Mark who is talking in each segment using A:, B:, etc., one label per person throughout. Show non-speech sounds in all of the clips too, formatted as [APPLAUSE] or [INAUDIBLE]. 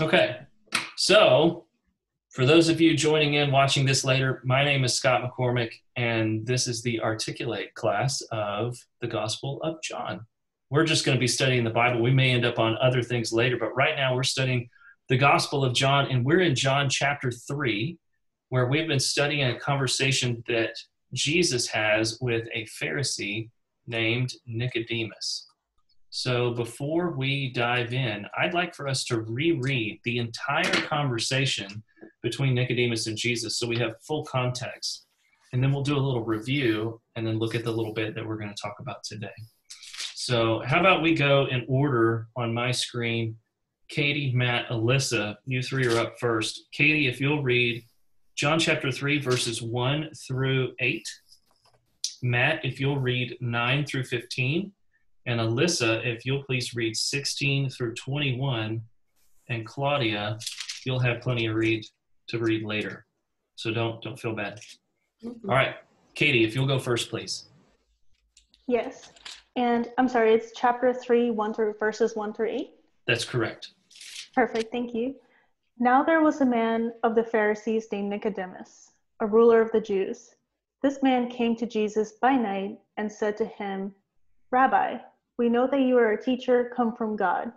A: Okay, so for those of you joining in, watching this later, my name is Scott McCormack, and this is the Articulate class of the Gospel of John. We're just going to be studying the Bible. We may end up on other things later, but right now we're studying the Gospel of John, and we're in John chapter 3, where we've been studying a conversation that Jesus has with a Pharisee named Nicodemus. So before we dive in, I'd like for us to reread the entire conversation between Nicodemus and Jesus so we have full context. And then we'll do a little review and then look at the little bit that we're going to talk about today. So, how about we go in order on my screen? Katie, Matt, Alyssa, you three are up first. Katie, if you'll read John chapter 3, verses 1 through 8. Matt, if you'll read 9 through 15. And Alyssa, if you'll please read 16 through 21. And Claudia, you'll have plenty of read to read later. So don't don't feel bad. Mm-hmm. All right. Katie, if you'll go first, please.
B: Yes. And I'm sorry, it's chapter 3, 1 through verses 1 through 8?
A: That's correct.
B: Perfect, thank you. Now there was a man of the Pharisees named Nicodemus, a ruler of the Jews. This man came to Jesus by night and said to him, Rabbi, we know that you are a teacher come from God.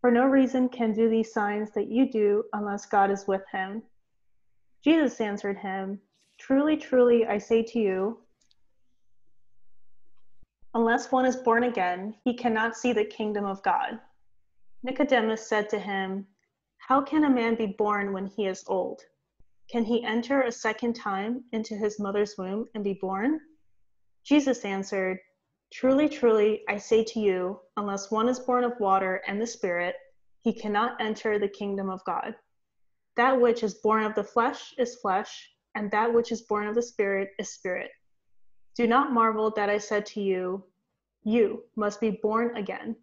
B: For no reason can do these signs that you do unless God is with him. Jesus answered him, Truly, truly, I say to you, unless one is born again, he cannot see the kingdom of God. Nicodemus said to him, How can a man be born when he is old? Can he enter a second time into his mother's womb and be born? Jesus answered, Truly, truly, I say to you, unless one is born of water and the Spirit, he cannot enter the kingdom of God. That which is born of the flesh is flesh, and that which is born of the Spirit is spirit. Do not marvel that I said to you, You must be born again.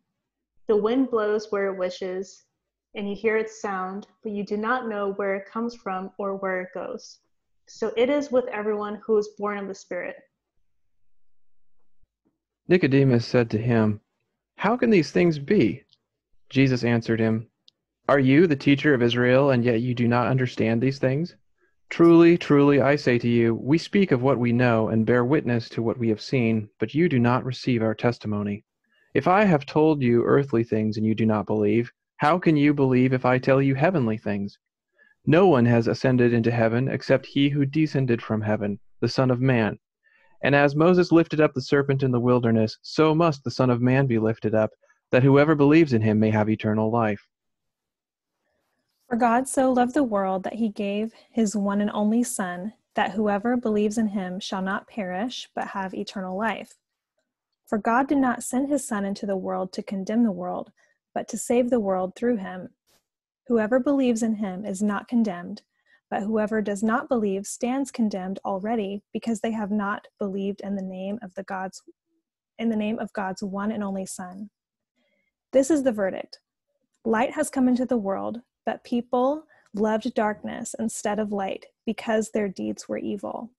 B: The wind blows where it wishes, and you hear its sound, but you do not know where it comes from or where it goes. So it is with everyone who is born of the Spirit.
C: Nicodemus said to him, How can these things be? Jesus answered him, Are you the teacher of Israel, and yet you do not understand these things? Truly, truly, I say to you, we speak of what we know and bear witness to what we have seen, but you do not receive our testimony. If I have told you earthly things and you do not believe, how can you believe if I tell you heavenly things? No one has ascended into heaven except he who descended from heaven, the Son of Man. And as Moses lifted up the serpent in the wilderness, so must the Son of Man be lifted up, that whoever believes in him may have eternal life.
D: For God so loved the world that he gave his one and only Son, that whoever believes in him shall not perish, but have eternal life. For God did not send his Son into the world to condemn the world, but to save the world through him. Whoever believes in him is not condemned but whoever does not believe stands condemned already because they have not believed in the name of the God's in the name of God's one and only Son. This is the verdict. Light has come into the world, but people loved darkness instead of light because their deeds were evil.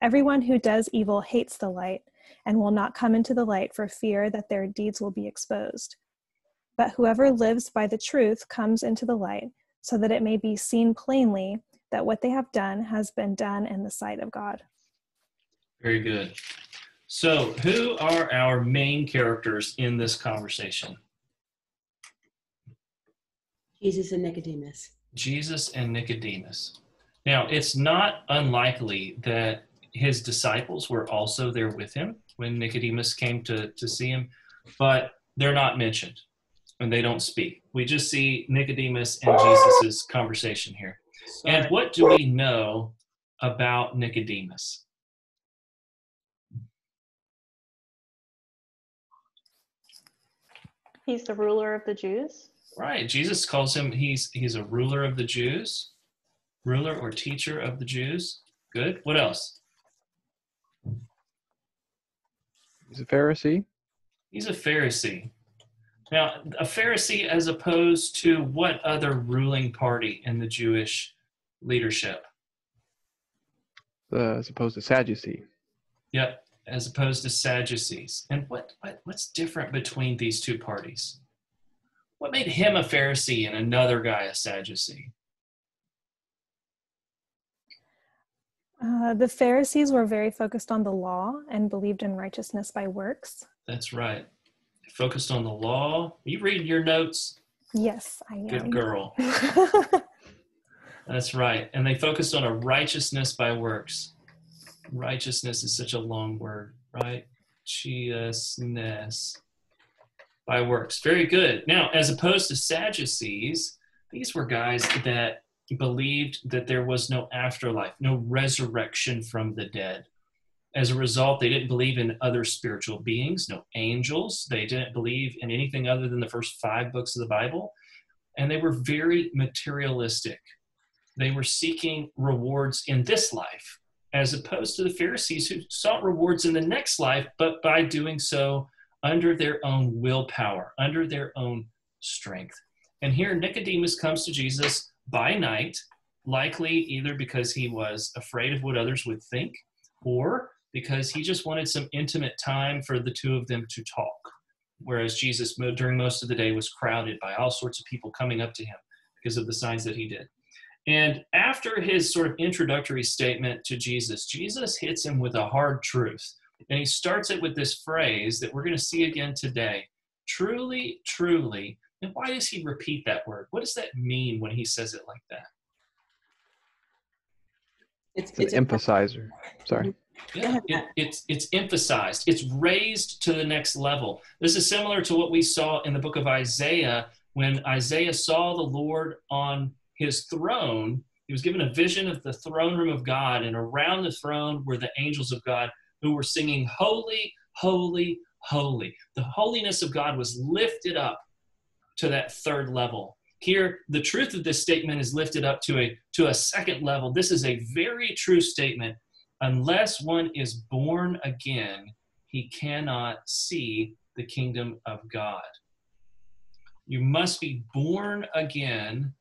D: Everyone who does evil hates the light and will not come into the light for fear that their deeds will be exposed. But whoever lives by the truth comes into the light so that it may be seen plainly that what they have done has been done in the sight of God.
A: Very good. So, who are our main characters in this conversation?
E: Jesus and Nicodemus.
A: Jesus and Nicodemus. Now, it's not unlikely that his disciples were also there with him when Nicodemus came to, to see him, but they're not mentioned and they don't speak. We just see Nicodemus and Jesus' conversation here. Sorry. And what do we know about Nicodemus?
B: He's the ruler of the Jews.
A: Right. Jesus calls him he's he's a ruler of the Jews. Ruler or teacher of the Jews. Good. What else?
C: He's a Pharisee.
A: He's a Pharisee. Now, a Pharisee as opposed to what other ruling party in the Jewish leadership?
C: Uh, as opposed to Sadducee.
A: Yep, as opposed to Sadducees. And what, what what's different between these two parties? what made him a Pharisee and another guy a Sadducee?
D: Uh, the Pharisees were very focused on the law and believed in righteousness by works.
A: That's right. Focused on the law. Are you reading your notes?
D: Yes, I am.
A: Good girl. [LAUGHS] That's right. And they focused on a righteousness by works. Righteousness is such a long word, right? Righteousness by works. Very good. Now, as opposed to Sadducees, these were guys that believed that there was no afterlife, no resurrection from the dead. As a result, they didn't believe in other spiritual beings, no angels. They didn't believe in anything other than the first five books of the Bible. And they were very materialistic. They were seeking rewards in this life, as opposed to the Pharisees who sought rewards in the next life, but by doing so under their own willpower, under their own strength. And here Nicodemus comes to Jesus by night, likely either because he was afraid of what others would think or because he just wanted some intimate time for the two of them to talk. Whereas Jesus, during most of the day, was crowded by all sorts of people coming up to him because of the signs that he did. And after his sort of introductory statement to Jesus, Jesus hits him with a hard truth. And he starts it with this phrase that we're going to see again today truly, truly. And why does he repeat that word? What does that mean when he says it like that?
C: It's, it's an emphasizer. Sorry.
A: Yeah, it, it's it's emphasized. It's raised to the next level. This is similar to what we saw in the book of Isaiah when Isaiah saw the Lord on his throne. He was given a vision of the throne room of God, and around the throne were the angels of God who were singing, Holy, Holy, Holy. The holiness of God was lifted up to that third level. Here, the truth of this statement is lifted up to a, to a second level. This is a very true statement. Unless one is born again, he cannot see the kingdom of God. You must be born again.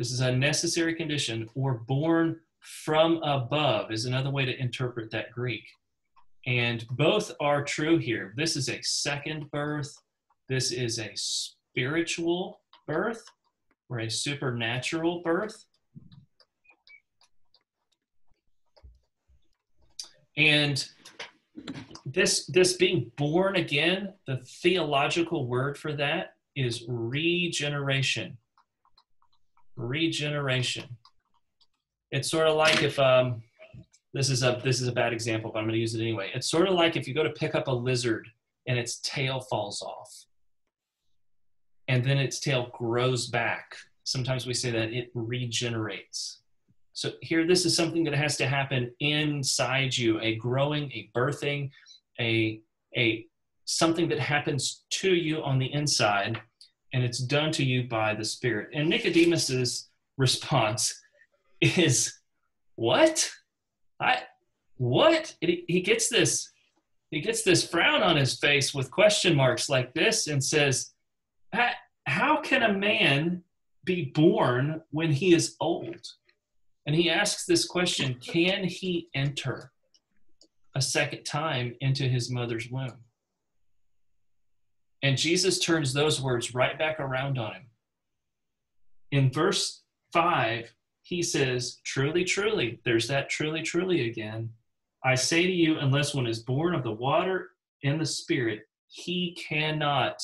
A: This is a necessary condition, or born from above is another way to interpret that Greek. And both are true here. This is a second birth, this is a spiritual birth or a supernatural birth. And this this being born again, the theological word for that is regeneration. Regeneration. It's sort of like if um, this is a this is a bad example, but I'm going to use it anyway. It's sort of like if you go to pick up a lizard and its tail falls off, and then its tail grows back. Sometimes we say that it regenerates. So here, this is something that has to happen inside you: a growing, a birthing, a a something that happens to you on the inside, and it's done to you by the Spirit. And Nicodemus's response is, "What? I what?" He gets this he gets this frown on his face with question marks like this, and says, "How can a man be born when he is old?" And he asks this question: Can he enter a second time into his mother's womb? And Jesus turns those words right back around on him. In verse 5, he says, Truly, truly, there's that truly, truly again. I say to you, unless one is born of the water and the Spirit, he cannot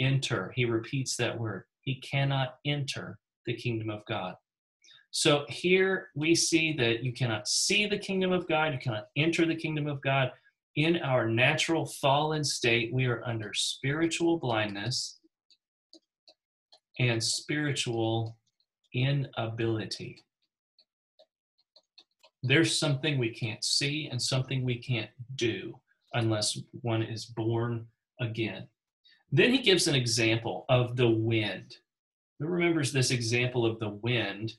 A: enter. He repeats that word. He cannot enter the kingdom of God. So here we see that you cannot see the kingdom of God, you cannot enter the kingdom of God. In our natural fallen state, we are under spiritual blindness and spiritual inability. There's something we can't see and something we can't do unless one is born again. Then he gives an example of the wind. Who remembers this example of the wind?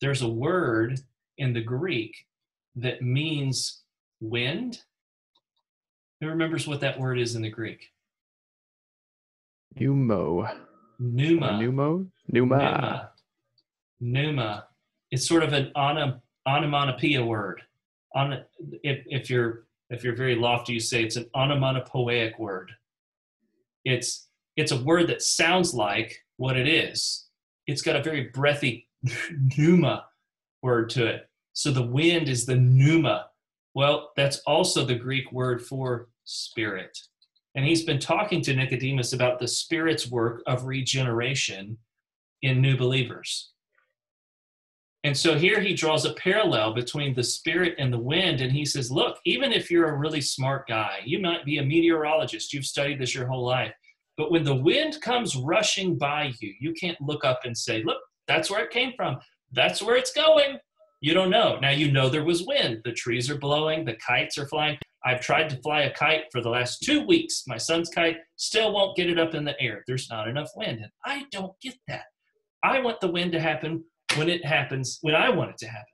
A: There's a word in the Greek that means wind. Who remembers what that word is in the Greek?
C: Pneumo.
A: Pneuma.
C: Pneumo? Pneuma.
A: Pneuma. Pneuma. It's sort of an onom- onomatopoeia word. On if, if you're if you're very lofty, you say it's an onomatopoeic word. It's it's a word that sounds like what it is. It's got a very breathy [LAUGHS] pneuma word to it. So the wind is the pneuma. Well, that's also the Greek word for spirit. And he's been talking to Nicodemus about the Spirit's work of regeneration in new believers. And so here he draws a parallel between the Spirit and the wind. And he says, Look, even if you're a really smart guy, you might be a meteorologist, you've studied this your whole life. But when the wind comes rushing by you, you can't look up and say, Look, that's where it came from. That's where it's going. You don't know. Now you know there was wind. The trees are blowing, the kites are flying. I've tried to fly a kite for the last two weeks. My son's kite still won't get it up in the air. There's not enough wind. And I don't get that. I want the wind to happen when it happens, when I want it to happen.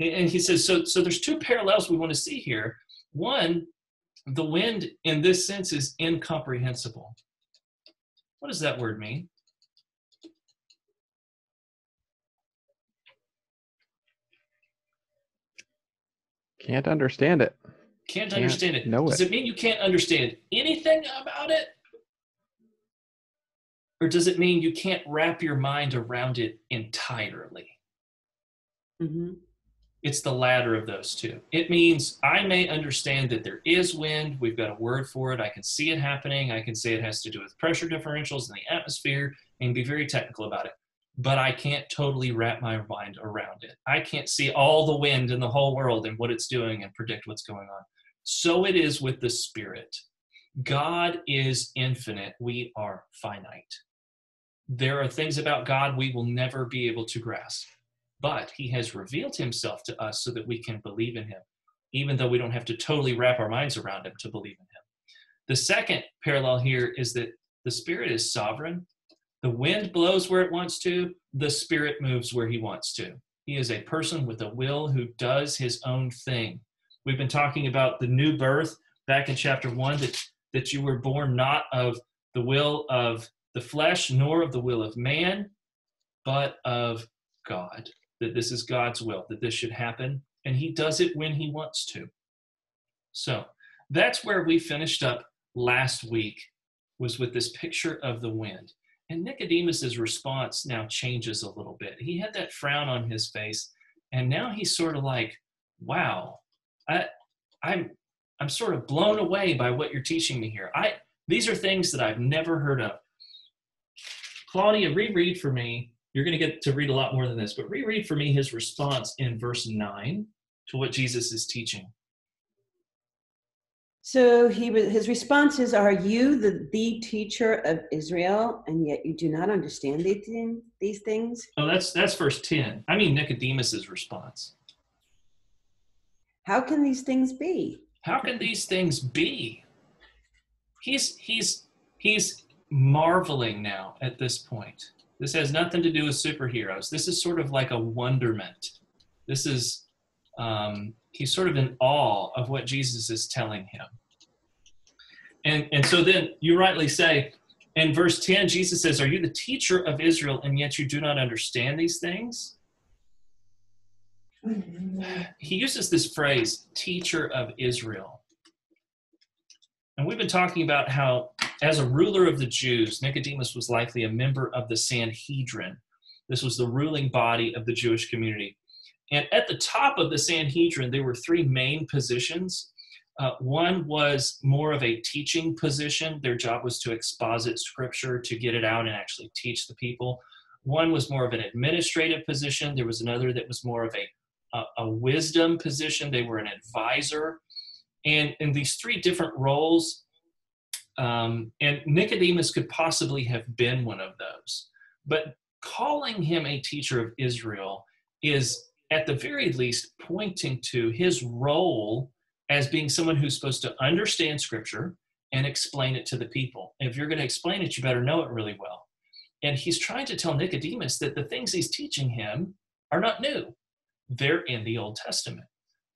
A: And he says, so, so there's two parallels we want to see here. One, the wind in this sense is incomprehensible. What does that word mean?
C: Can't understand it.
A: Can't, can't understand it.
C: Know
A: Does
C: it.
A: it mean you can't understand anything about it? Or does it mean you can't wrap your mind around it entirely?
E: Mm-hmm.
A: It's the latter of those two. It means I may understand that there is wind. We've got a word for it. I can see it happening. I can say it has to do with pressure differentials in the atmosphere and be very technical about it. But I can't totally wrap my mind around it. I can't see all the wind in the whole world and what it's doing and predict what's going on. So it is with the Spirit. God is infinite, we are finite. There are things about God we will never be able to grasp, but He has revealed Himself to us so that we can believe in Him, even though we don't have to totally wrap our minds around Him to believe in Him. The second parallel here is that the Spirit is sovereign. The wind blows where it wants to, the Spirit moves where He wants to. He is a person with a will who does His own thing. We've been talking about the new birth back in chapter one that, that you were born not of the will of the flesh, nor of the will of man, but of God. That this is God's will, that this should happen, and He does it when He wants to. So that's where we finished up last week, was with this picture of the wind. And Nicodemus's response now changes a little bit. He had that frown on his face, and now he's sort of like, wow, I, I'm I'm sort of blown away by what you're teaching me here. I these are things that I've never heard of. Claudia, reread for me. You're going to get to read a lot more than this, but reread for me his response in verse 9 to what Jesus is teaching.
E: So he was, his responses are, "You, the the teacher of Israel, and yet you do not understand these things." These things.
A: Oh, that's that's verse 10. I mean Nicodemus's response.
E: How can these things be?
A: How can these things be? He's he's he's marveling now at this point. This has nothing to do with superheroes. This is sort of like a wonderment. This is um, he's sort of in awe of what Jesus is telling him. And and so then you rightly say in verse 10, Jesus says, Are you the teacher of Israel, and yet you do not understand these things? Mm-hmm. he uses this phrase, teacher of Israel. And we've been talking about how, as a ruler of the Jews, Nicodemus was likely a member of the Sanhedrin. This was the ruling body of the Jewish community. And at the top of the Sanhedrin, there were three main positions. Uh, one was more of a teaching position. Their job was to exposit scripture, to get it out and actually teach the people. One was more of an administrative position. There was another that was more of a a, a wisdom position, they were an advisor. And in these three different roles, um, and Nicodemus could possibly have been one of those. But calling him a teacher of Israel is, at the very least, pointing to his role as being someone who's supposed to understand Scripture and explain it to the people. If you're going to explain it, you better know it really well. And he's trying to tell Nicodemus that the things he's teaching him are not new they're in the Old Testament.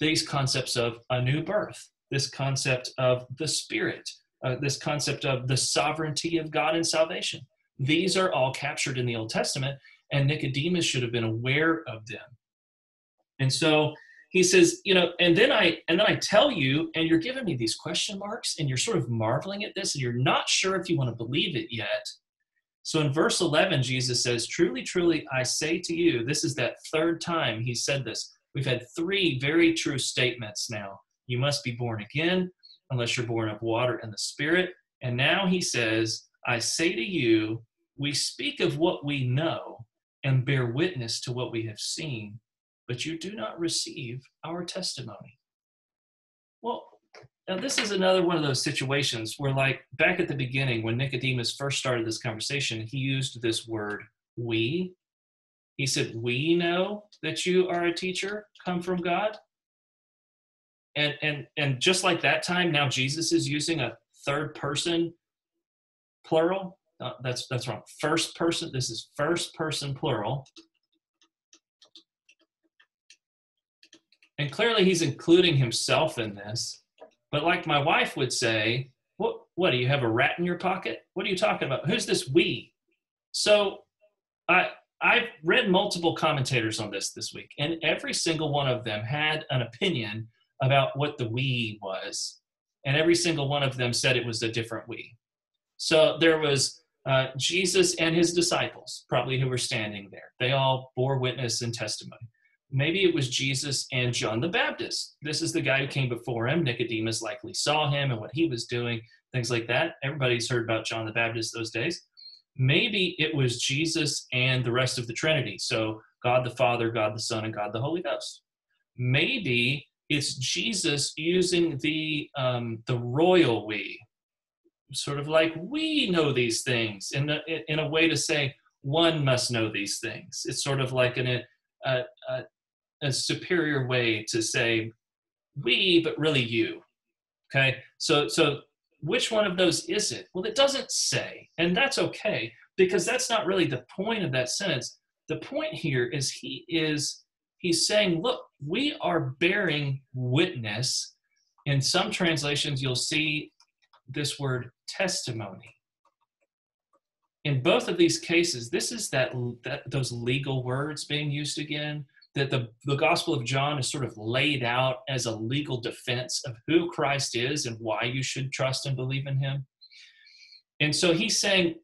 A: These concepts of a new birth, this concept of the Spirit, uh, this concept of the sovereignty of God in salvation, these are all captured in the Old Testament, and Nicodemus should have been aware of them. And so he says, you know, and then I and then I tell you, and you're giving me these question marks, and you're sort of marveling at this, and you're not sure if you want to believe it yet. So in verse 11, Jesus says, Truly, truly, I say to you, this is that third time he said this. We've had three very true statements now. You must be born again, unless you're born of water and the Spirit. And now he says, I say to you, we speak of what we know and bear witness to what we have seen, but you do not receive our testimony. Well, now this is another one of those situations where, like back at the beginning, when Nicodemus first started this conversation, he used this word we. He said, We know that you are a teacher come from God. And and and just like that time, now Jesus is using a third person plural. Uh, that's that's wrong. First person. This is first person plural. And clearly, he's including himself in this. But like my wife would say, "What? What do you have a rat in your pocket? What are you talking about? Who's this we?" So, I I've read multiple commentators on this this week, and every single one of them had an opinion about what the we was, and every single one of them said it was a different we. So there was uh, Jesus and his disciples, probably who were standing there. They all bore witness and testimony. Maybe it was Jesus and John the Baptist. This is the guy who came before him. Nicodemus likely saw him and what he was doing, things like that. Everybody's heard about John the Baptist those days. Maybe it was Jesus and the rest of the Trinity. So God the Father, God the Son, and God the Holy Ghost. Maybe it's Jesus using the um, the royal we, sort of like we know these things in a, in a way to say one must know these things. It's sort of like an, a, a, a superior way to say we, but really you. Okay, so so which one of those is it? Well, it doesn't say, and that's okay because that's not really the point of that sentence. The point here is he is he's saying, look, we are bearing witness. In some translations, you'll see this word testimony. In both of these cases, this is that, that those legal words being used again. That the, the Gospel of John is sort of laid out as a legal defense of who Christ is and why you should trust and believe in him. And so he's saying,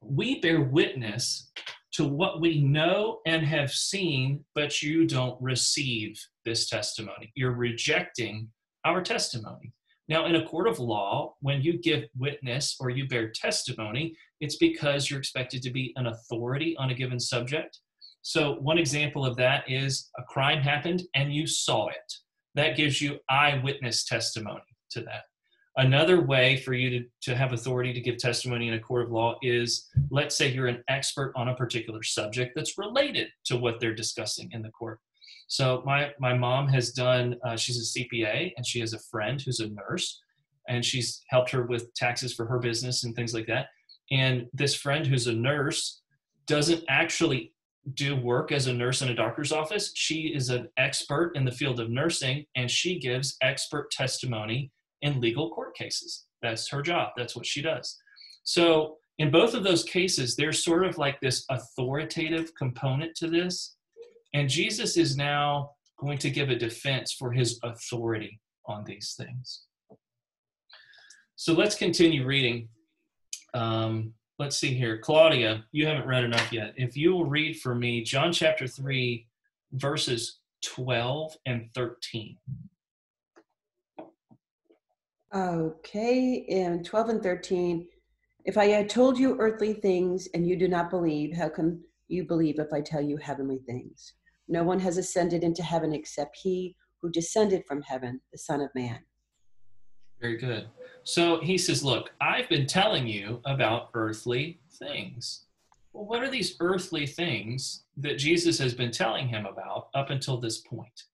A: we bear witness to what we know and have seen, but you don't receive this testimony. You're rejecting our testimony. Now, in a court of law, when you give witness or you bear testimony, it's because you're expected to be an authority on a given subject. So, one example of that is a crime happened and you saw it. That gives you eyewitness testimony to that. Another way for you to, to have authority to give testimony in a court of law is let's say you're an expert on a particular subject that's related to what they're discussing in the court. So my my mom has done. Uh, she's a CPA and she has a friend who's a nurse, and she's helped her with taxes for her business and things like that. And this friend who's a nurse doesn't actually do work as a nurse in a doctor's office. She is an expert in the field of nursing, and she gives expert testimony in legal court cases. That's her job. That's what she does. So in both of those cases, there's sort of like this authoritative component to this and Jesus is now going to give a defense for his authority on these things. So let's continue reading. Um, let's see here. Claudia, you haven't read enough yet. If you will read for me John chapter 3, verses 12 and 13.
E: Okay, in 12 and 13, if I had told you earthly things and you do not believe, how can you believe if I tell you heavenly things? No one has ascended into heaven except he who descended from heaven, the Son of Man.
A: Very good. So he says, Look, I've been telling you about earthly things. Well, what are these earthly things that Jesus has been telling him about up until this point?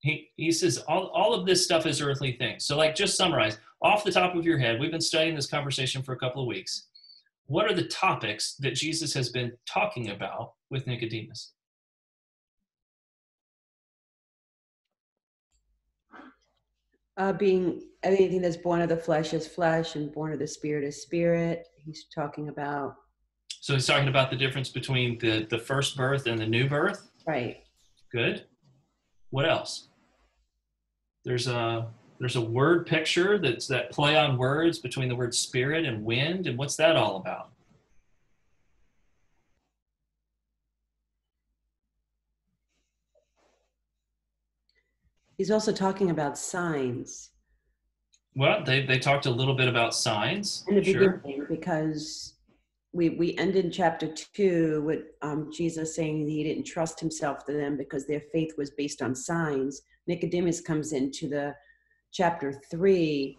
A: He, he says all, all of this stuff is earthly things. So, like, just summarize off the top of your head, we've been studying this conversation for a couple of weeks. What are the topics that Jesus has been talking about with Nicodemus?
E: Uh, being anything that's born of the flesh is flesh and born of the spirit is spirit. He's talking about.
A: So he's talking about the difference between the, the first birth and the new birth?
E: Right.
A: Good. What else? There's a there's a word picture that's that play on words between the word spirit and wind, and what's that all about?
E: He's also talking about signs
A: Well, they, they talked a little bit about signs.
E: in the
A: Sure.
E: beginning because we we end in chapter two with um, Jesus saying he didn't trust himself to them because their faith was based on signs. Nicodemus comes into the chapter three,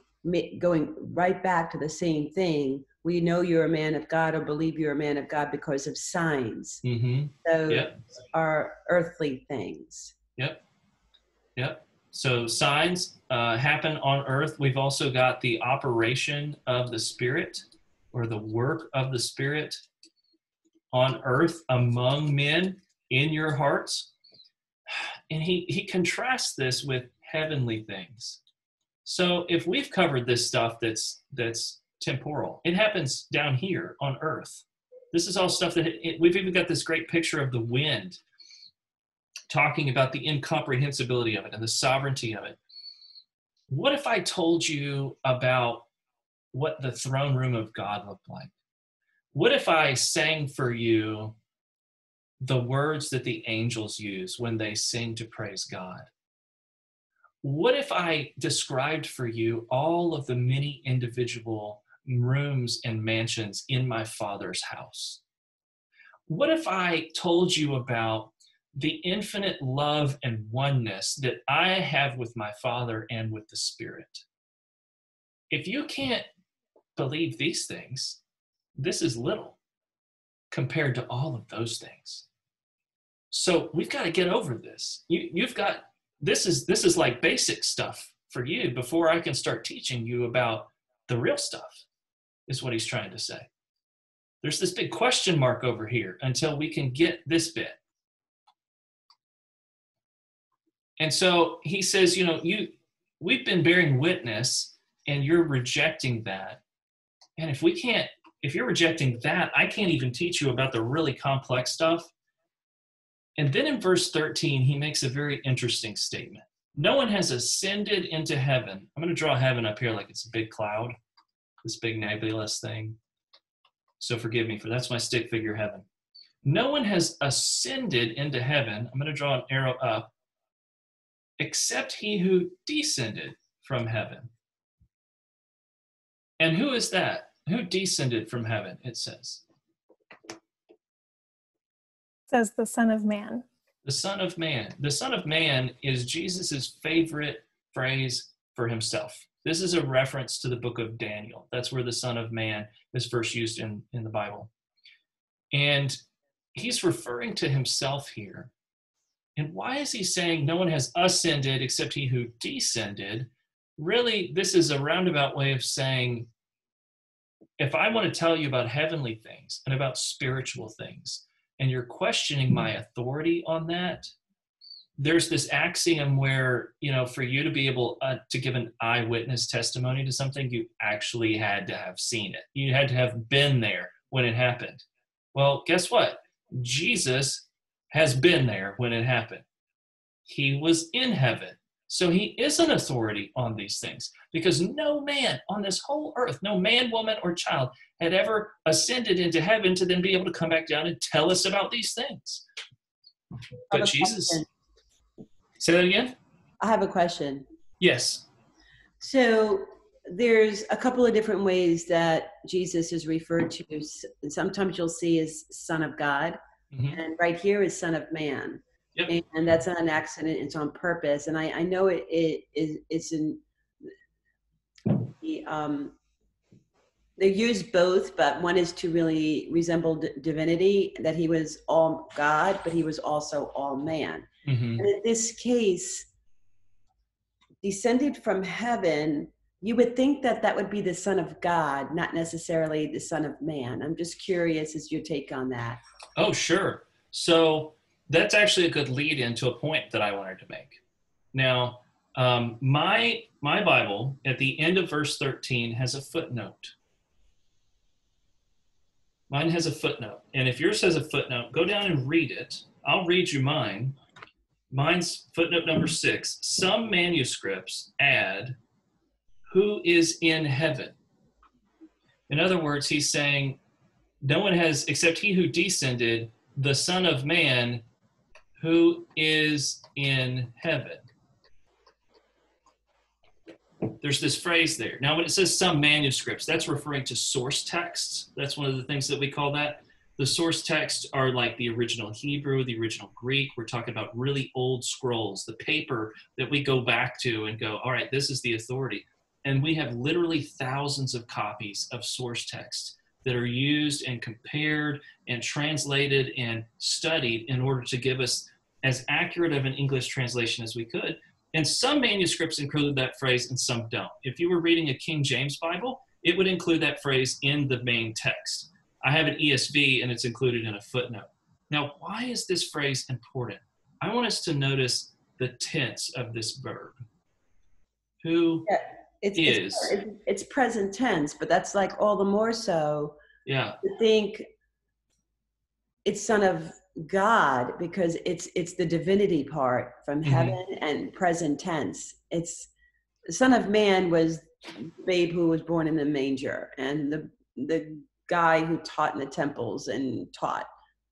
E: going right back to the same thing. We know you're a man of God or believe you're a man of God because of signs.
A: Mm-hmm.
E: Those
A: Yep.
E: are earthly things.
A: Yep. Yep. So signs uh, happen on earth. We've also got the operation of the Spirit or the work of the Spirit on earth among men in your hearts. [SIGHS] And he, he contrasts this with heavenly things. So if we've covered this stuff that's that's temporal, it happens down here on earth. This is all stuff that it, we've even got this great picture of the wind talking about the incomprehensibility of it and the sovereignty of it. What if I told you about what the throne room of God looked like? What if I sang for you the words that the angels use when they sing to praise God? What if I described for you all of the many individual rooms and mansions in my Father's house? What if I told you about the infinite love and oneness that I have with my Father and with the Spirit. If you can't believe these things, this is little compared to all of those things. So we've got to get over this. You, you've got this is this is like basic stuff for you before I can start teaching you about the real stuff. Is what he's trying to say. There's this big question mark over here until we can get this bit. And so he says, you know, you we've been bearing witness and you're rejecting that. And if we can't if you're rejecting that, I can't even teach you about the really complex stuff. And then in verse 13, he makes a very interesting statement. No one has ascended into heaven. I'm going to draw heaven up here like it's a big cloud, this big nebulous thing. So forgive me for that's my stick figure heaven. No one has ascended into heaven. I'm going to draw an arrow up except he who descended from heaven. And who is that? Who descended from heaven? It says.
D: says the Son of Man.
A: The Son of Man. The Son of Man is Jesus' favorite phrase for himself. This is a reference to the book of Daniel. That's where the Son of Man is first used in, in the Bible. And he's referring to himself here. And why is he saying no one has ascended except he who descended? Really, this is a roundabout way of saying if I want to tell you about heavenly things and about spiritual things, and you're questioning my authority on that, there's this axiom where, you know, for you to be able uh, to give an eyewitness testimony to something, you actually had to have seen it. You had to have been there when it happened. Well, guess what? Jesus has been there when it happened. He was in heaven. So he is an authority on these things because no man on this whole earth, no man, woman, or child had ever ascended into heaven to then be able to come back down and tell us about these things. But Jesus,
E: question.
A: say that again?
E: I have a question.
A: Yes.
E: So there's a couple of different ways that Jesus is referred to. Sometimes you'll see as Son of God,
A: Mhm.
E: and right here is Son of Man.
A: Yep.
E: And that's not an accident; it's on purpose. And I, I know it, it is it's in the um, they use both, but one is to really resemble d- divinity that he was all God, but he was also all man.
A: Mhm.
E: And in this case, descended from heaven, you would think that that would be the Son of God, not necessarily the Son of Man. I'm just curious as your take on that.
A: Oh, sure. So that's actually a good lead into a point that I wanted to make. Now, um, my my Bible at the end of verse 13 has a footnote. Mine has a footnote, and if yours has a footnote, go down and read it. I'll read you mine, Mine's footnote number six. Some manuscripts add, who is in heaven. In other words, he's saying, no one has, except he who descended, the Son of Man, who is in heaven. There's this phrase there. Now, when it says some manuscripts, that's referring to source texts. That's one of the things that we call that. The source texts are like the original Hebrew, the original Greek. We're talking about really old scrolls, the paper that we go back to and go, all right, this is the authority. And we have literally thousands of copies of source texts that are used and compared and translated and studied in order to give us as accurate of an English translation as we could. And some manuscripts include that phrase and some don't. If you were reading a King James Bible, it would include that phrase in the main text. I have an ESV and it's included in a footnote. Now, why is this phrase important? I want us to notice the tense of this verb. Who
E: Yeah, it's,
A: is.
E: it's, it's, present tense, but that's like all the more so
A: yeah,
E: to think it's son of God because it's it's the divinity part from
A: Mhm.
E: heaven and present tense. It's the son of man was babe who was born in the manger and the the guy who taught in the temples and taught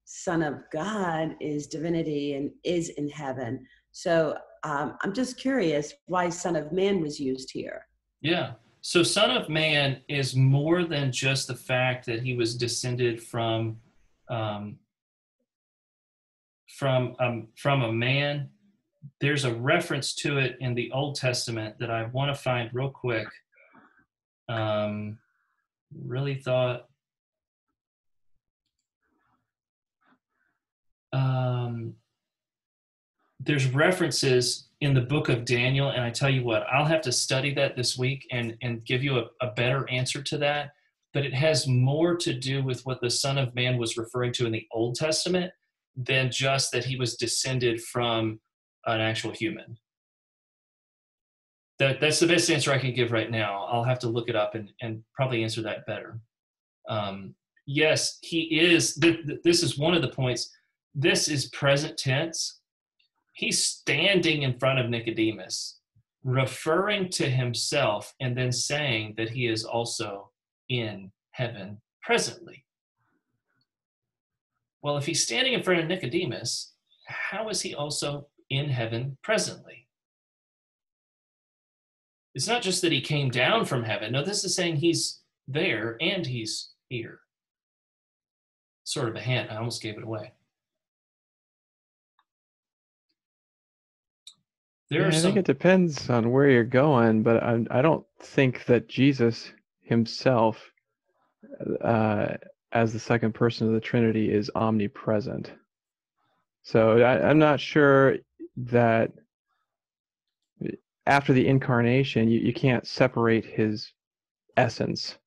E: son of God is divinity and is in heaven. So um, I'm just curious why son of man was used here.
A: Yeah. So, Son of Man is more than just the fact that he was descended from um, from um, from a man. There's a reference to it in the Old Testament that I want to find real quick. Um, really thought. Um, there's references in the book of Daniel, and I tell you what, I'll have to study that this week and, and give you a, a better answer to that. But it has more to do with what the Son of Man was referring to in the Old Testament than just that he was descended from an actual human. That, that's the best answer I can give right now. I'll have to look it up and, and probably answer that better. Um, yes, he is. Th- th- this is one of the points. This is present tense he's standing in front of Nicodemus, referring to himself and then saying that he is also in heaven presently. Well, if he's standing in front of Nicodemus, how is he also in heaven presently? It's not just that he came down from heaven. No, this is saying he's there and he's here. Sort of a hint. I almost gave it away. There
C: Yeah, I
A: some.
C: think it depends on where you're going, but I, I don't think that Jesus himself, uh, as the second person of the Trinity, is omnipresent. So I, I'm not sure that after the incarnation, you, you can't separate his essence.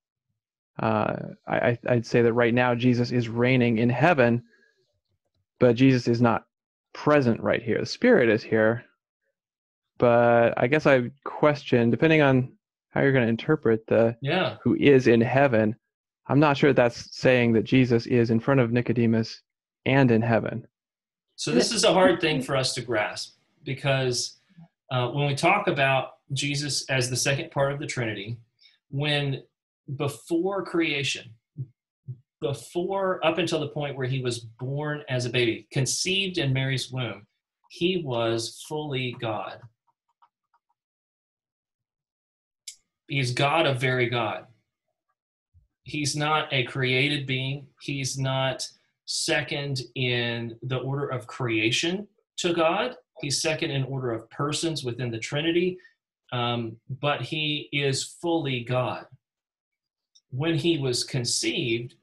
C: Uh, I- I'd say that right now Jesus is reigning in heaven, but Jesus is not present right here. The Spirit is here, but I guess I question, depending on how you're going to interpret the
A: yeah.
C: who is in heaven, I'm not sure that's saying that Jesus is in front of Nicodemus and in heaven.
A: So this is a hard thing for us to grasp because uh, when we talk about Jesus as the second part of the Trinity, when before creation, before up until the point where he was born as a baby, conceived in Mary's womb, he was fully God. He's God of very God. He's not a created being. He's not second in the order of creation to God. He's second in order of persons within the Trinity, um, but he is fully God. When he was conceived,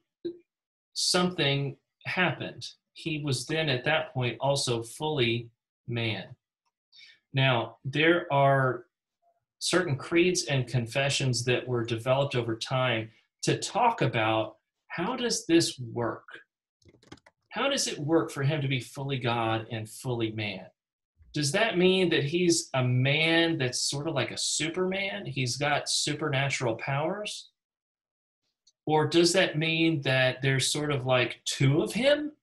A: something happened. He was then at that point also fully man. Now, there are certain creeds and confessions that were developed over time to talk about how does this work? How does it work for him to be fully God and fully man? Does that mean that he's a man that's sort of like a superman? He's got supernatural powers? Or does that mean that there's sort of like two of him?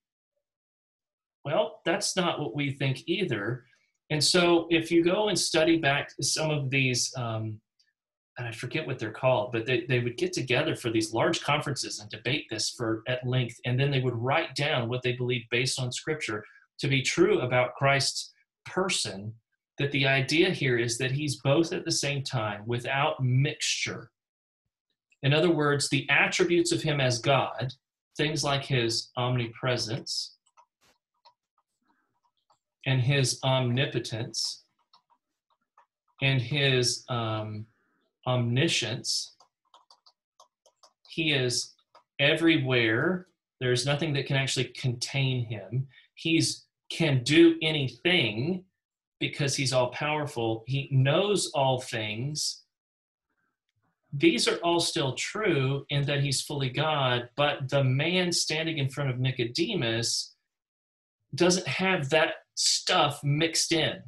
A: Well, that's not what we think either. And so if you go and study back some of these, um, and I forget what they're called, but they, they would get together for these large conferences and debate this for at length, and then they would write down what they believe based on scripture to be true about Christ's person. That the idea here is that he's both at the same time without mixture. In other words, the attributes of him as God, things like his omnipresence and his omnipotence and his um, omniscience. He is everywhere. There's nothing that can actually contain him. He's can do anything because he's all powerful. He knows all things. These are all still true in that he's fully God, but the man standing in front of Nicodemus doesn't have that stuff mixed in.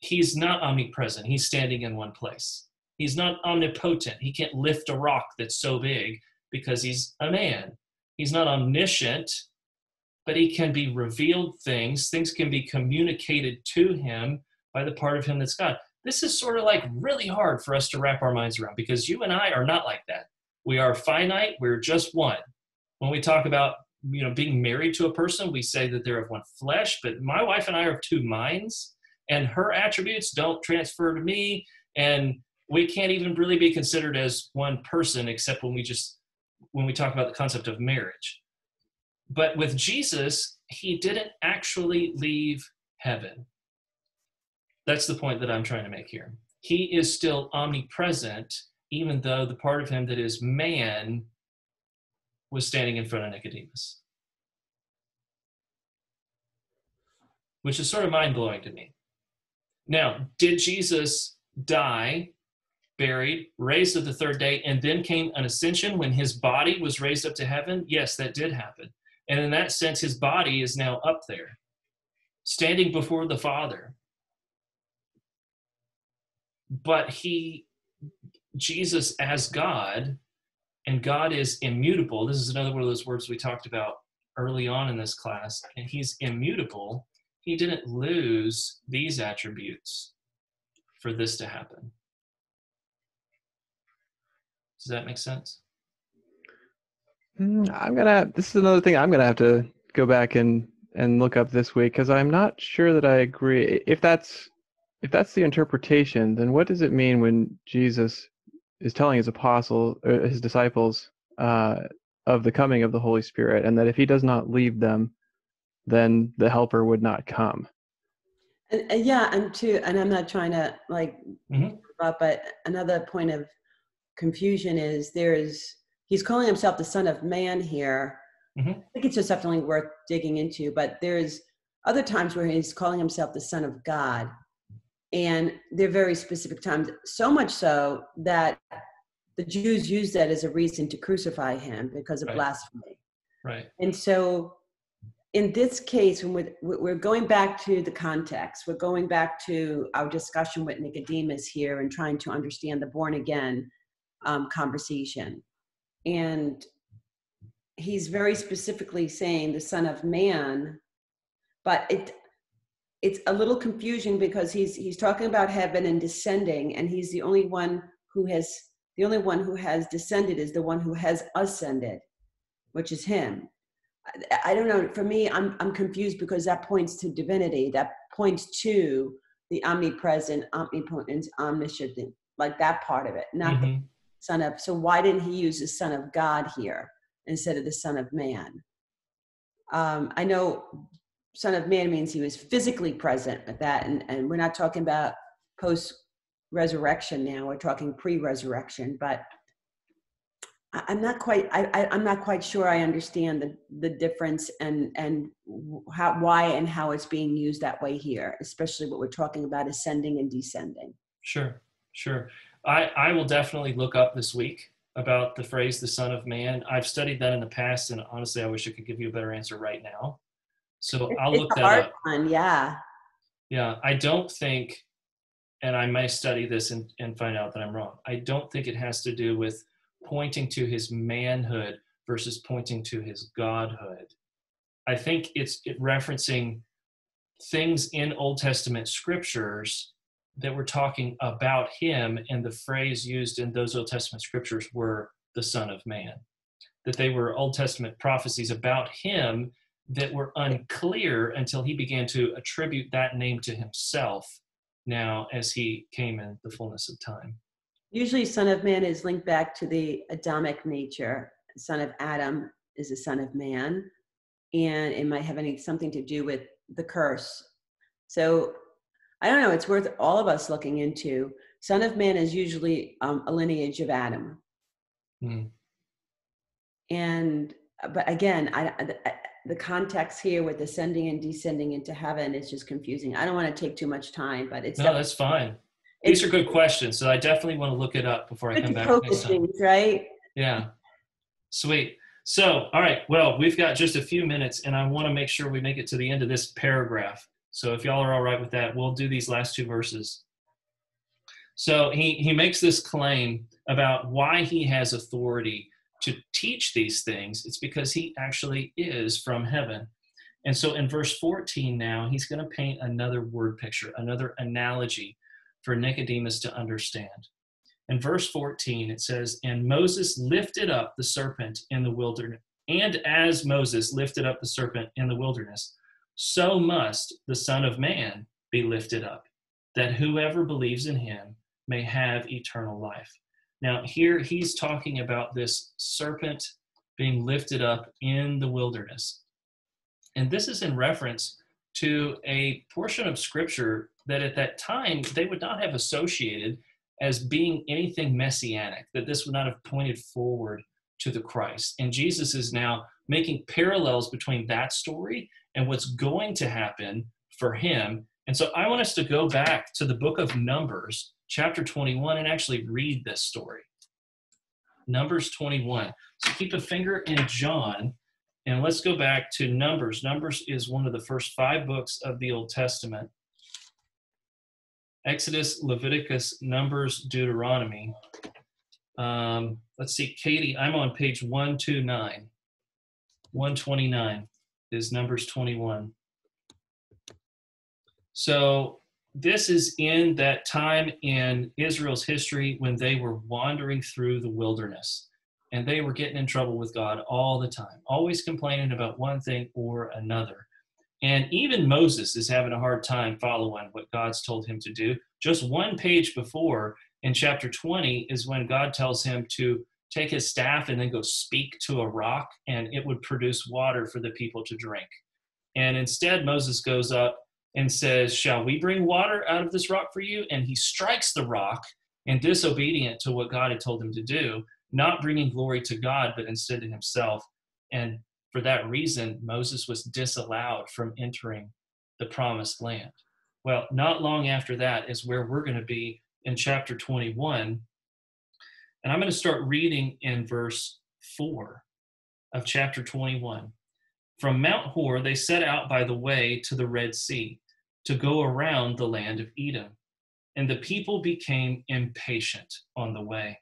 A: He's not omnipresent, he's standing in one place. He's not omnipotent. He can't lift a rock that's so big because he's a man. He's not omniscient, but he can be revealed things. Things can be communicated to him by the part of him that's God. This is sort of like really hard for us to wrap our minds around because you and I are not like that. We are finite, we're just one. When we talk about you know being married to a person, we say that they're of one flesh, but my wife and I are of two minds, and her attributes don't transfer to me. And we can't even really be considered as one person except when we just when we talk about the concept of marriage but with jesus he didn't actually leave heaven that's the point that i'm trying to make here he is still omnipresent even though the part of him that is man was standing in front of nicodemus which is sort of mind-blowing to me now did jesus die buried, raised at the third day, and then came an ascension when his body was raised up to heaven? Yes, that did happen. And in that sense, his body is now up there, standing before the Father. But he, Jesus as God, and God is immutable. This is another one of those words we talked about early on in this class. And he's immutable. He didn't lose these attributes for this to happen. Does that make sense?
C: Mm, I'm gonna. This is another thing I'm gonna have to go back and and look up this week because I'm not sure that I agree. If that's if that's the interpretation, then what does it mean when Jesus is telling his apostle, or his disciples, uh, of the coming of the Holy Spirit, and that if he does not leave them, then the Helper would not come.
E: And, and yeah, and too, and I'm not trying to like,
A: Mhm.
E: but another point of confusion is there is he's calling himself the son of man here
A: Mhm.
E: i think it's just definitely worth digging into but there's other times where he's calling himself the son of god and they're very specific times so much so that the jews use that as a reason to crucify him because of
A: Right.
E: blasphemy
A: Right.
E: and so in this case, when we're, we're going back to the context, we're going back to our discussion with Nicodemus here and trying to understand the born again um, conversation. And he's very specifically saying the Son of Man, but it it's a little confusing because he's he's talking about heaven and descending, and he's the only one who has the only one who has descended is the one who has ascended, which is him. I, I don't know. For me, I'm I'm confused because that points to divinity. That points to the omnipresent, omnipotent, omniscient, like that part of it, not the
A: Mhm.
E: son of. So why didn't he use the son of God here instead of the son of man? Um, I know son of man means he was physically present at that, and and we're not talking about post resurrection now. We're talking pre resurrection, but I'm not quite. I, I'm not quite sure. I understand the the difference and and how why and how it's being used that way here, especially what we're talking about ascending and descending.
A: Sure, sure. I, I will definitely look up this week about the phrase the Son of Man. I've studied that in the past, and honestly, I wish I could give you a better answer right now. So I'll look that
E: hard
A: up.
E: one, yeah.
A: Yeah, I don't think, and I may study this and, and find out that I'm wrong. I don't think it has to do with pointing to his manhood versus pointing to his godhood. I think it's it referencing things in Old Testament scriptures that were talking about him, and the phrase used in those Old Testament scriptures were the Son of Man. That they were Old Testament prophecies about him that were unclear until he began to attribute that name to himself now as he came in the fullness of time.
E: Usually, Son of Man is linked back to the Adamic nature. Son of Adam is the Son of Man, and it might have any something to do with the curse. So, I don't know. It's worth all of us looking into. Son of Man is usually um, a lineage of Adam,
A: Hmm.
E: and but again, I, I, the context here with ascending and descending into heaven is just confusing. I don't want to take too much time, but it's
A: No, that's fine. These are good questions, so I definitely want to look it up before I come back next time.
E: things, right?
A: Yeah. Sweet. So, all right. Well, we've got just a few minutes, and I want to make sure we make it to the end of this paragraph. So, if y'all are all right with that, we'll do these last two verses. So, he, he makes this claim about why he has authority to teach these things. It's because he actually is from heaven. And so, in verse 14 now, he's going to paint another word picture, another analogy for Nicodemus to understand. In verse 14, it says, And Moses lifted up the serpent in the wilderness. And as Moses lifted up the serpent in the wilderness, so must the Son of Man be lifted up, that whoever believes in him may have eternal life. Now, here he's talking about this serpent being lifted up in the wilderness. And this is in reference to a portion of scripture that at that time they would not have associated as being anything messianic, that this would not have pointed forward to the Christ. And Jesus is now making parallels between that story and what's going to happen for him. And so I want us to go back to the book of Numbers, chapter 21, and actually read this story. Numbers 21. So keep a finger in John, and let's go back to Numbers. Numbers is one of the first five books of the Old Testament. Exodus, Leviticus, Numbers, Deuteronomy. Um, let's see, Katie, I'm on page 129. 129 is Numbers 21. So this is in that time in Israel's history when they were wandering through the wilderness and they were getting in trouble with God all the time, always complaining about one thing or another. And even Moses is having a hard time following what God's told him to do. Just one page before, in chapter 20, is when God tells him to take his staff and then go speak to a rock, and it would produce water for the people to drink. And instead, Moses goes up and says, Shall we bring water out of this rock for you? And he strikes the rock and disobedient to what God had told him to do, not bringing glory to God, but instead to himself. And for that reason, Moses was disallowed from entering the promised land. Well, not long after that is where we're going to be in chapter 21. And I'm going to start reading in verse 4 of chapter 21. From Mount Hor, they set out by the way to the Red Sea to go around the land of Edom. And the people became impatient on the way.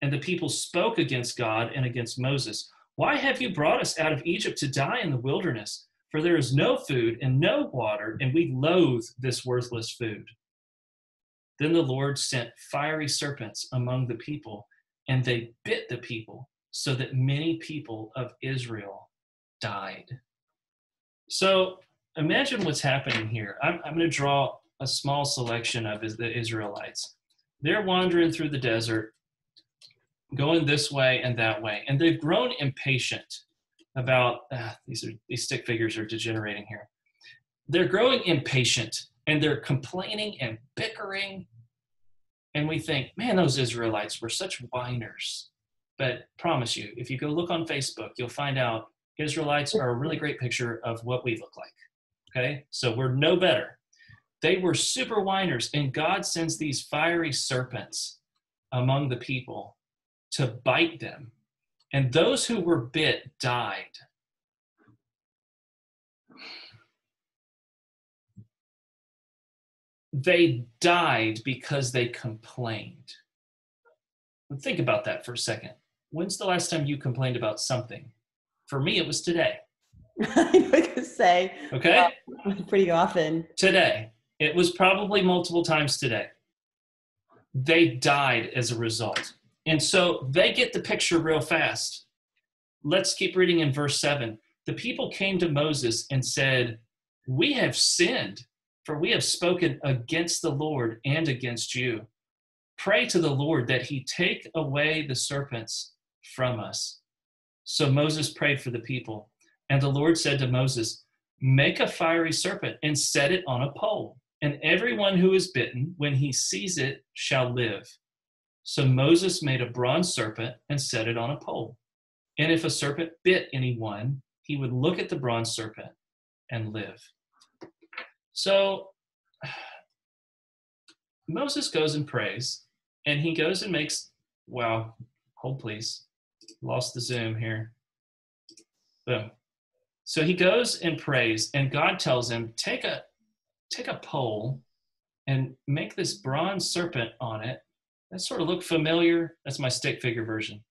A: And the people spoke against God and against Moses. Why have you brought us out of Egypt to die in the wilderness? For there is no food and no water, and we loathe this worthless food. Then the Lord sent fiery serpents among the people, and they bit the people, so that many people of Israel died. So imagine what's happening here. I'm, I'm going to draw a small selection of the Israelites. They're wandering through the desert, going this way and that way, and they've grown impatient about uh, these are these stick figures are degenerating here. They're growing impatient and they're complaining and bickering. And we think, man, those Israelites were such whiners. But promise you, if you go look on Facebook, you'll find out Israelites are a really great picture of what we look like. Okay, so we're no better. They were super whiners, and God sends these fiery serpents among the people to bite them. And those who were bit died. They died because they complained. Think about that for a second. When's the last time you complained about something? For me, it was today. [LAUGHS]
E: I say.
A: Okay?
E: Uh, pretty often.
A: Today. It was probably multiple times today. They died as a result. And so they get the picture real fast. Let's keep reading in verse 7. The people came to Moses and said, We have sinned, for we have spoken against the Lord and against you. Pray to the Lord that he take away the serpents from us. So Moses prayed for the people. And the Lord said to Moses, Make a fiery serpent and set it on a pole, and everyone who is bitten, when he sees it, shall live. So Moses made a bronze serpent and set it on a pole. And if a serpent bit anyone, he would look at the bronze serpent and live. So [SIGHS] Moses goes and prays, and he goes and makes, wow, hold please, lost the zoom here. Boom. So he goes and prays, and God tells him, take a take a pole and make this bronze serpent on it. That sort of look familiar. That's my stick figure version.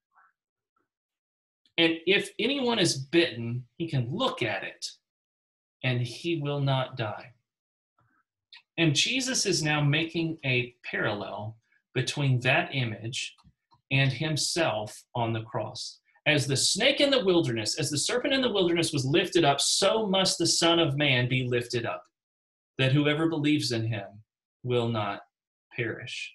A: And if anyone is bitten, he can look at it and he will not die. And Jesus is now making a parallel between that image and himself on the cross. As the snake in the wilderness, as the serpent in the wilderness was lifted up, so must the Son of Man be lifted up, that whoever believes in him will not perish.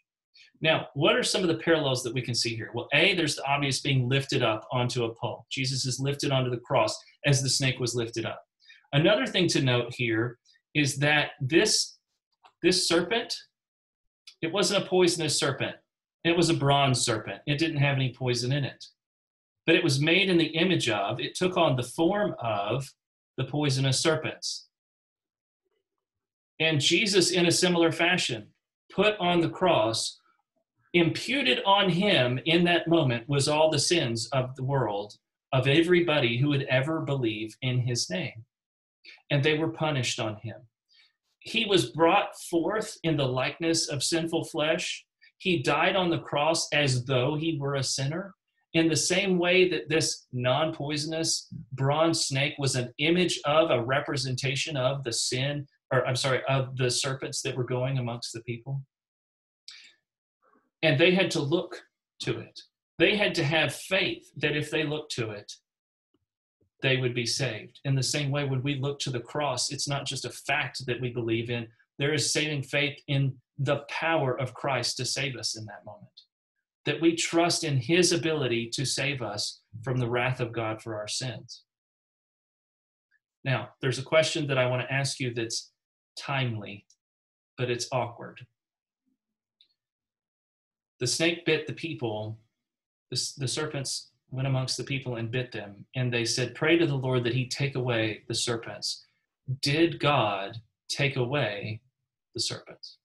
A: Now, what are some of the parallels that we can see here? Well, A, there's the obvious being lifted up onto a pole. Jesus is lifted onto the cross as the snake was lifted up. Another thing to note here is that this, this serpent, it wasn't a poisonous serpent. It was a bronze serpent. It didn't have any poison in it. But it was made in the image of, it took on the form of the poisonous serpents. And Jesus, in a similar fashion, put on the cross imputed on him in that moment was all the sins of the world, of everybody who would ever believe in his name. And they were punished on him. He was brought forth in the likeness of sinful flesh. He died on the cross as though he were a sinner. In the same way that this non poisonous bronze snake was an image of, a representation of the sin, or I'm sorry, of the serpents that were going amongst the people and they had to look to it. They had to have faith that if they looked to it, they would be saved. In the same way, when we look to the cross, it's not just a fact that we believe in, there is saving faith in the power of Christ to save us in that moment. That we trust in his ability to save us from the wrath of God for our sins. Now, there's a question that I want to ask you that's timely, but it's awkward the snake bit the people, the, the serpents went amongst the people and bit them. And they said, Pray to the Lord that he take away the serpents. Did God take away the serpents?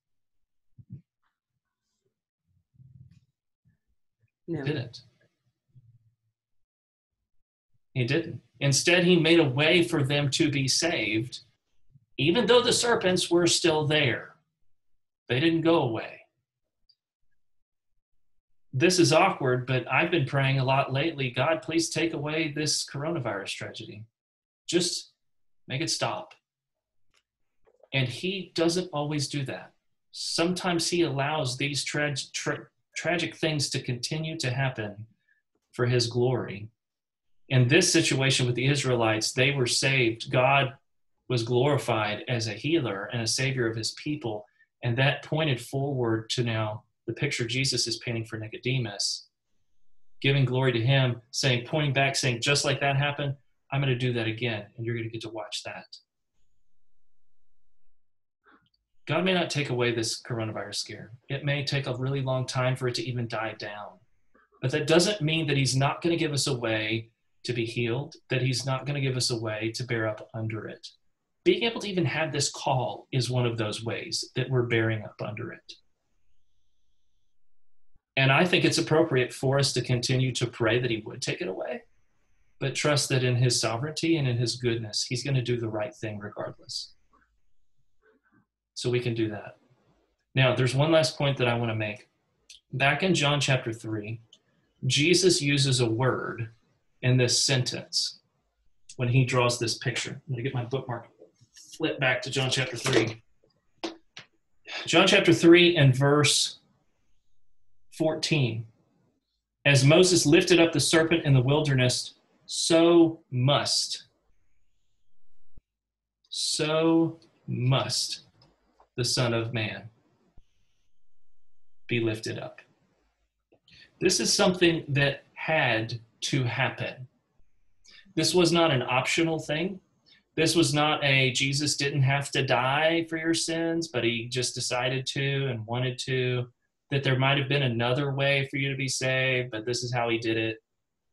E: No.
A: He didn't. He didn't. Instead, he made a way for them to be saved, even though the serpents were still there. They didn't go away this is awkward, but I've been praying a lot lately. God, please take away this coronavirus tragedy. Just make it stop. And He doesn't always do that. Sometimes He allows these tra- tra- tragic things to continue to happen for His glory. In this situation with the Israelites, they were saved. God was glorified as a healer and a savior of His people. And that pointed forward to now the picture Jesus is painting for Nicodemus, giving glory to him, saying, pointing back, saying, just like that happened, I'm going to do that again, and you're going to get to watch that. God may not take away this coronavirus scare. It may take a really long time for it to even die down. But that doesn't mean that He's not going to give us a way to be healed, that He's not going to give us a way to bear up under it. Being able to even have this call is one of those ways that we're bearing up under it. And I think it's appropriate for us to continue to pray that He would take it away, but trust that in His sovereignty and in His goodness, He's going to do the right thing regardless. So we can do that. Now, there's one last point that I want to make. Back in John chapter 3, Jesus uses a word in this sentence when he draws this picture. I'm going to get my bookmark, flip back to John chapter 3. John chapter 3 and verse 14. As Moses lifted up the serpent in the wilderness, so must, so must the Son of Man be lifted up. This is something that had to happen. This was not an optional thing. This was not a Jesus didn't have to die for your sins, but he just decided to and wanted to. That there might have been another way for you to be saved, but this is how he did it.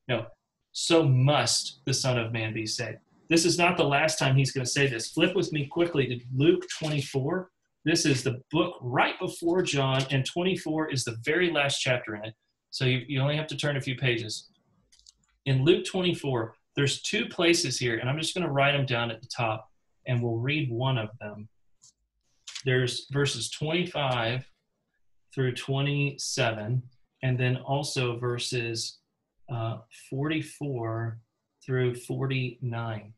A: No, so must the Son of Man be saved. This is not the last time he's going to say this. Flip with me quickly to Luke 24. This is the book right before John, and 24 is the very last chapter in it. So you, you only have to turn a few pages. In Luke 24, there's two places here, and I'm just going to write them down at the top, and we'll read one of them. There's verses 25 through 27, and then also verses uh, 44 through 49.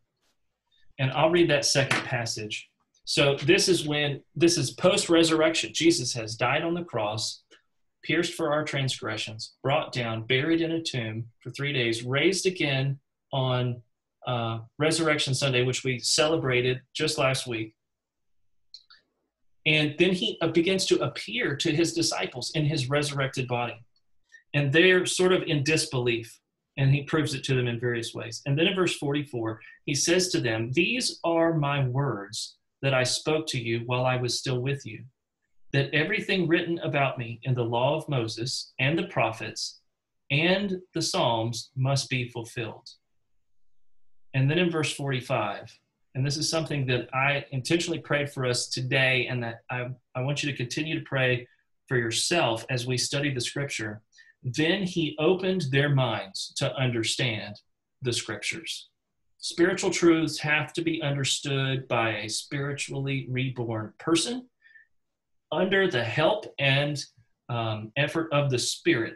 A: And I'll read that second passage. So this is when this is post resurrection. Jesus has died on the cross, pierced for our transgressions, brought down, buried in a tomb for three days, raised again on uh, Resurrection Sunday, which we celebrated just last week. And then he uh, begins to appear to his disciples in his resurrected body. And they're sort of in disbelief. And he proves it to them in various ways. And then in verse 44, he says to them, These are my words that I spoke to you while I was still with you, that everything written about me in the law of Moses and the prophets and the Psalms must be fulfilled. And then in verse 45, and this is something that I intentionally prayed for us today, and that I, I want you to continue to pray for yourself as we study the scripture. Then he opened their minds to understand the scriptures. Spiritual truths have to be understood by a spiritually reborn person under the help and um, effort of the Spirit.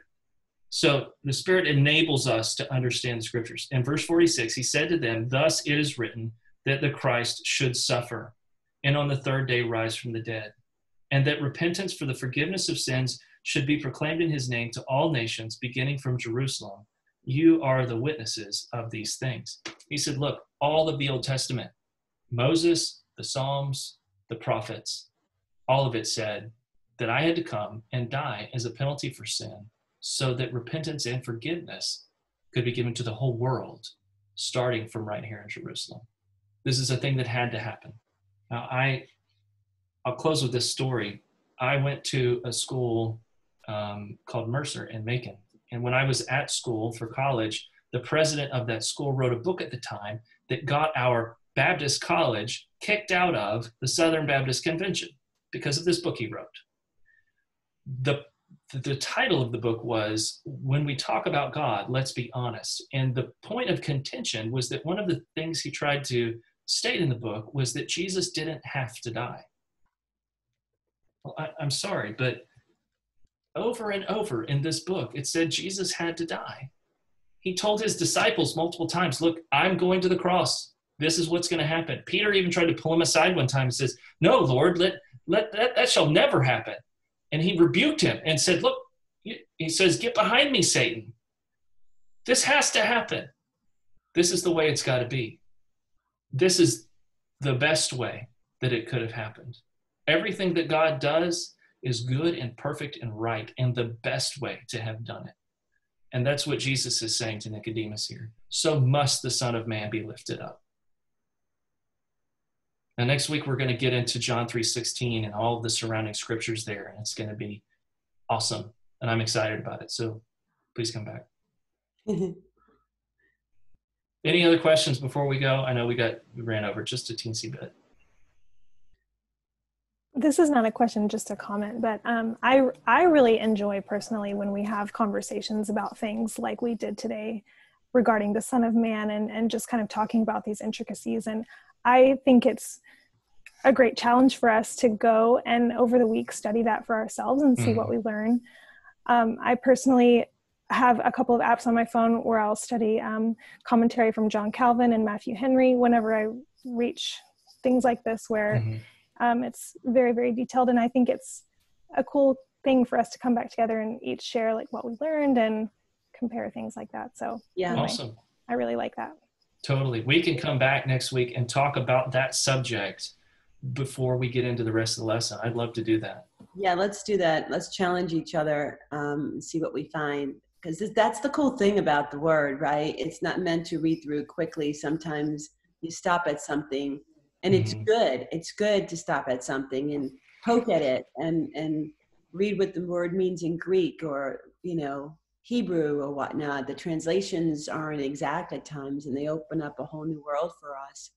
A: So the Spirit enables us to understand the scriptures. In verse 46, he said to them, Thus it is written that the Christ should suffer and on the third day rise from the dead, and that repentance for the forgiveness of sins should be proclaimed in his name to all nations, beginning from Jerusalem. You are the witnesses of these things. He said, Look, all of the Old Testament, Moses, the Psalms, the prophets, all of it said that I had to come and die as a penalty for sin so that repentance and forgiveness could be given to the whole world, starting from right here in Jerusalem. This is a thing that had to happen. Now, I, I'll close with this story. I went to a school um, called Mercer in Macon. And when I was at school for college, the president of that school wrote a book at the time that got our Baptist college kicked out of the Southern Baptist Convention because of this book he wrote. The the title of the book was when we talk about god let's be honest and the point of contention was that one of the things he tried to state in the book was that jesus didn't have to die well, I, i'm sorry but over and over in this book it said jesus had to die he told his disciples multiple times look i'm going to the cross this is what's going to happen peter even tried to pull him aside one time and says no lord let let that, that shall never happen and he rebuked him and said, Look, he says, Get behind me, Satan. This has to happen. This is the way it's got to be. This is the best way that it could have happened. Everything that God does is good and perfect and right, and the best way to have done it. And that's what Jesus is saying to Nicodemus here. So must the Son of Man be lifted up. Now, next week we're going to get into John 3:16 and all the surrounding scriptures there, and it's going to be awesome, and I'm excited about it. So, please come back. [LAUGHS] Any other questions before we go? I know we got we ran over just a teensy bit.
D: This is not a question, just a comment. But um, I I really enjoy personally when we have conversations about things like we did today regarding the Son of Man and and just kind of talking about these intricacies. And I think it's a great challenge for us to go and over the week study that for ourselves and see mm. what we learn. Um, I personally have a couple of apps on my phone where I'll study um, commentary from John Calvin and Matthew Henry whenever I reach things like this where
A: Mhm.
D: Um, it's very, very detailed. And I think it's a cool thing for us to come back together and each share like what we learned and compare things like that. So
E: Yeah.
D: Anyway.
A: Awesome.
D: I really like that.
A: Totally. We can come back next week and talk about that subject before we get into the rest of the lesson. I'd love to do that.
E: Yeah, let's do that. Let's challenge each other um, and see what we find. Because that's the cool thing about the word, right? It's not meant to read through quickly. Sometimes you stop at something, and it's
A: Mhm.
E: good. It's good to stop at something and poke at it and and read what the word means in Greek or you know Hebrew or whatnot. The translations aren't exact at times, and they open up a whole new world for us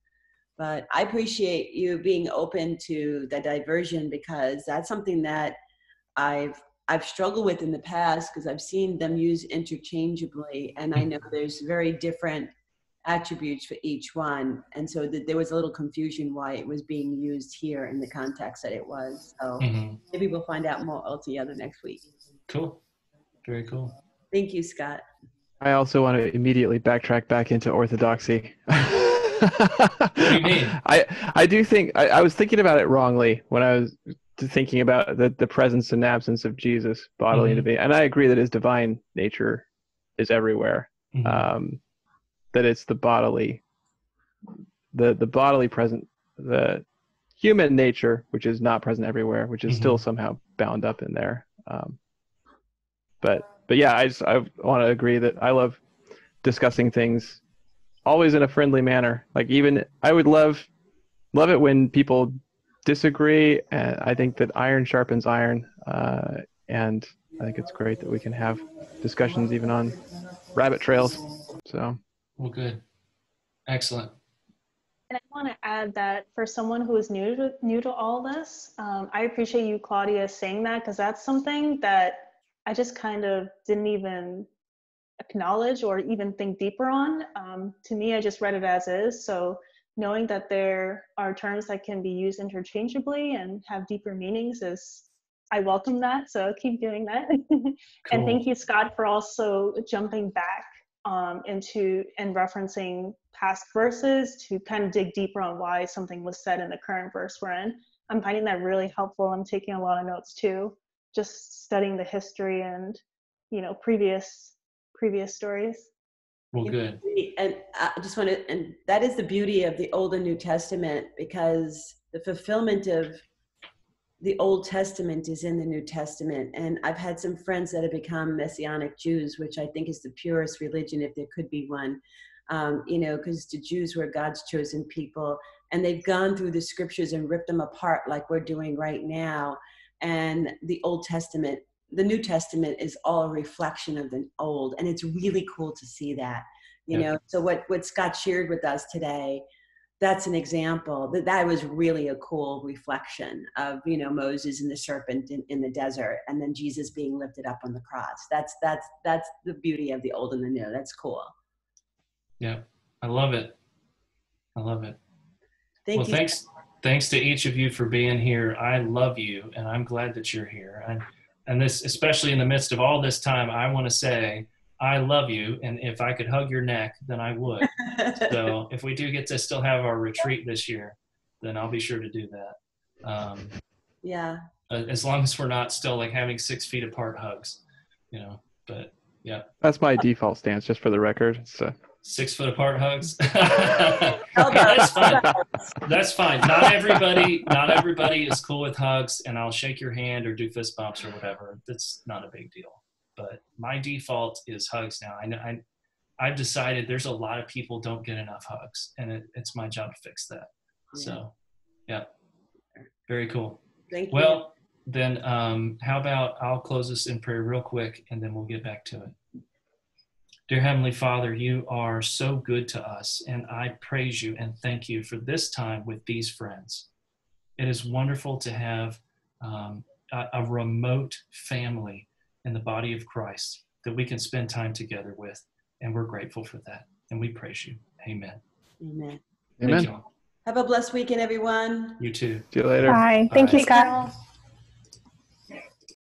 E: but I appreciate you being open to the diversion because that's something that I've I've struggled with in the past because I've seen them used interchangeably, and I know there's very different attributes for each one, and so th- there was a little confusion why it was being used here in the context that it was. So
A: Mhm.
E: maybe we'll find out more altogether next week.
A: Cool. Very cool.
E: Thank you, Scott.
C: I also want to immediately backtrack back into orthodoxy. what
A: do you mean? [LAUGHS]
C: I I do think I, I was thinking about it wrongly when I was thinking about the, the presence and absence of Jesus bodily
A: Mhm.
C: to be, and I agree that his divine nature is everywhere.
A: Mhm.
C: Um, that it's the bodily, the the bodily present, the human nature, which is not present everywhere, which is still somehow bound up in there. Um, but but yeah, I just I want to agree that I love discussing things always in a friendly manner. Like even I would love love it when people disagree, and I think that iron sharpens iron, uh, and I think it's great that we can have discussions even on rabbit trails. So
A: Well, good. Excellent.
B: And I want to add that for someone who is new to new to all this, um, I appreciate you, Claudia, saying that because that's something that I just kind of didn't even acknowledge or even think deeper on. Um, to me, I just read it as is. So knowing that there are terms that can be used interchangeably and have deeper meanings is I welcome that. So keep doing that. [LAUGHS] and thank you, Scott, for also jumping back um, into and referencing past verses to kind of dig deeper on why something was said in the current verse we're in. I'm finding that really helpful. I'm taking a lot of notes too, just studying the history and you know previous previous stories.
A: Well, good.
E: And I just want to, and that is the beauty of the Old and New Testament because the fulfillment of the Old Testament is in the New Testament. And I've had some friends that have become Messianic Jews, which I think is the purest religion, if there could be one. Um, you know, because the Jews were God's chosen people, and they've gone through the scriptures and ripped them apart like we're doing right now. And the Old Testament, the New Testament is all a reflection of the Old, and it's really cool to see that. You
A: Yeah.
E: know, so what what Scott shared with us today that's an example that that was really a cool reflection of you know moses and the serpent in, in the desert and then jesus being lifted up on the cross that's that's that's the beauty of the old and the new that's cool
A: Yeah. I love it. I love it.
E: thank
A: well,
E: you
A: thanks. Thanks to each of you for being here. I love you, and I'm glad that you're here. And and this, especially in the midst of all this time, I want to say I love you. And if I could hug your neck, then I would. [LAUGHS] so if we do get to still have our retreat this year, then I'll be sure to do that. Um,
E: yeah
A: as long as we're not still like having six feet apart hugs, you know. But yeah,
C: that's my default stance, just for the record. So
A: six foot apart hugs. [LAUGHS] That's fine. That's fine. Not everybody, not everybody is cool with hugs, and I'll shake your hand or do fist bumps or whatever. That's not a big deal. But my default is hugs now. I know I, I've decided there's a lot of people don't get enough hugs, and it, it's my job to fix that. So, yeah, very cool.
E: thank you
A: Well, then, um, how about I'll close this in prayer real quick, and then we'll get back to it. Dear Heavenly Father, you are so good to us, and I praise you and thank you for this time with these friends. It is wonderful to have um, a, a remote family in the body of Christ that we can spend time together with, and we're grateful for that. And we praise you. Amen.
E: amen
C: amen.
E: have a blessed weekend everyone
A: You too.
C: See you later.
D: Bye. Thank you, Scott.